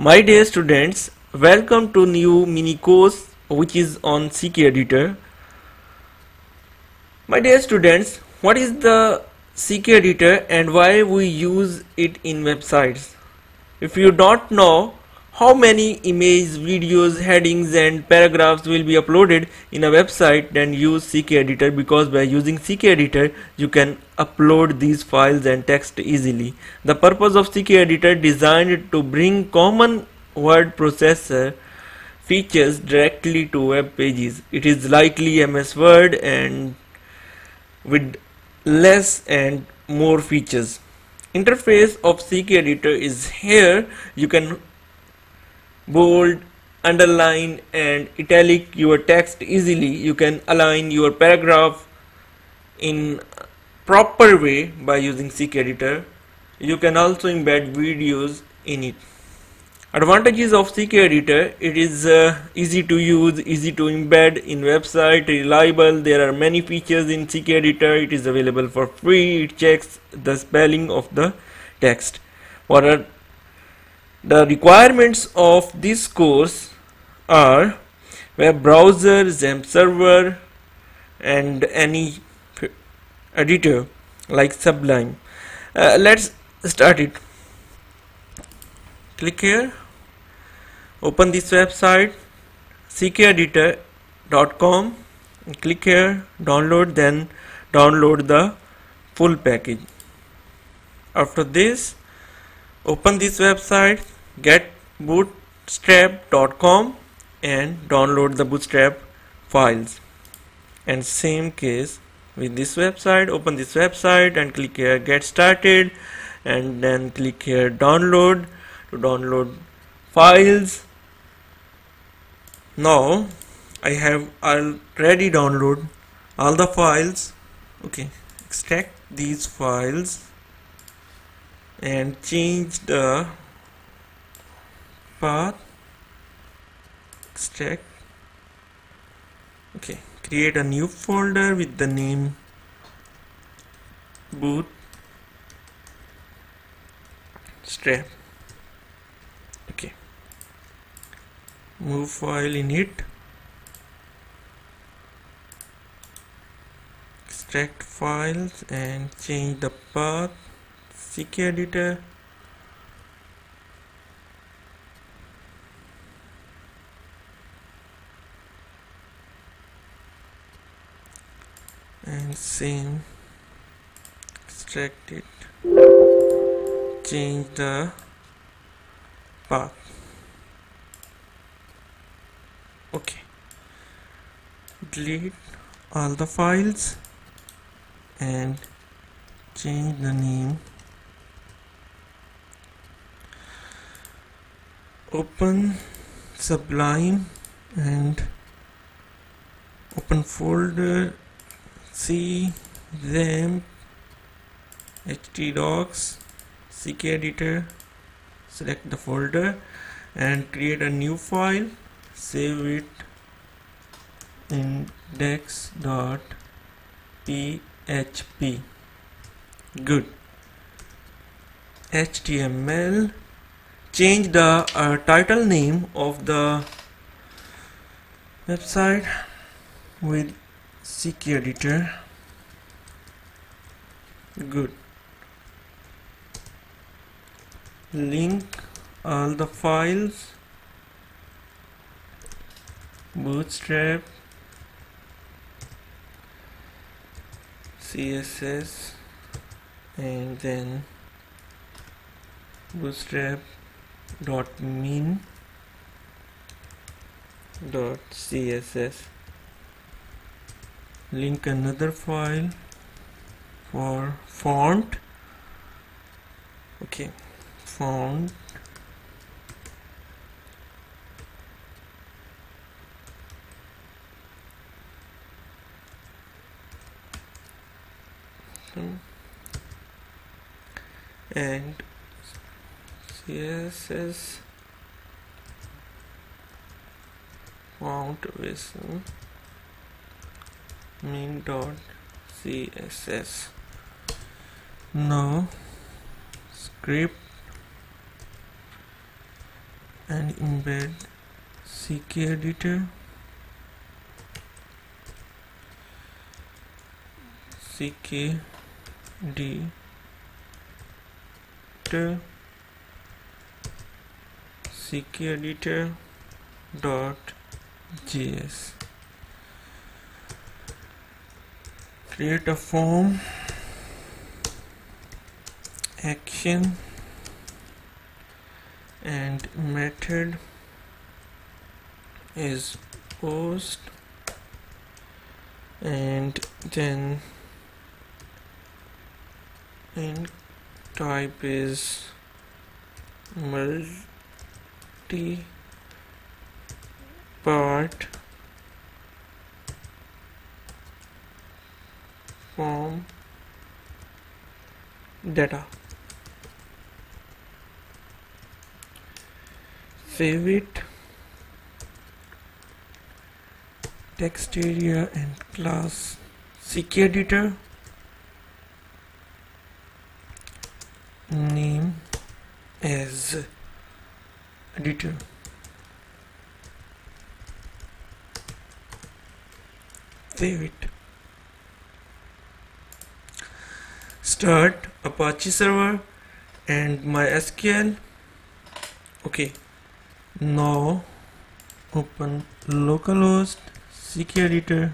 My dear students, welcome to new mini course which is on CK Editor. My dear students, what is the CK Editor and why we use it in websites? If you don't know how many images, videos, headings and paragraphs will be uploaded in a website then use CK Editor because by using CK Editor you can upload these files and text easily. The purpose of CK Editor designed to bring common word processor features directly to web pages. It is likely MS Word and with less and more features. Interface of CK Editor is here. You can bold underline and italic your text easily. You can align your paragraph in proper way by using CK editor. You can also embed videos in it. Advantages of CK editor it is uh, easy to use easy to embed in website reliable. There are many features in CK editor. It is available for free. It checks the spelling of the text. What are the requirements of this course are web browser, XAMPP server and any editor like Sublime. Uh, let's start it. Click here, open this website ckeditor.com click here download then download the full package after this open this website getbootstrap.com and download the bootstrap files. And same case with this website. Open this website and click here get started and then click here download to download files. Now I have already download all the files. Okay extract these files and change the path. Extract. Okay create a new folder with the name boot. Strap. Okay. Move file in it extract files and change the path CK editor. And same extract it. Change the path. Okay. Delete all the files and change the name open sublime and open folder C XAMPP htdocs CK editor select the folder and create a new file save it in index.php good. Html change the uh, title name of the website with CK editor. Good. Link all the files. Bootstrap. Css and then bootstrap dot mean dot css. Link another file for font. Okay font. Hmm. And css font with min dot css now script and embed CK editor. CK editor CK D editor CK editor dot js create a form. Action. And method is post. And then in type is multi part form data save it text area and class CK editor name as editor save it. Start apache server and mysql okay. Now open localhost CK editor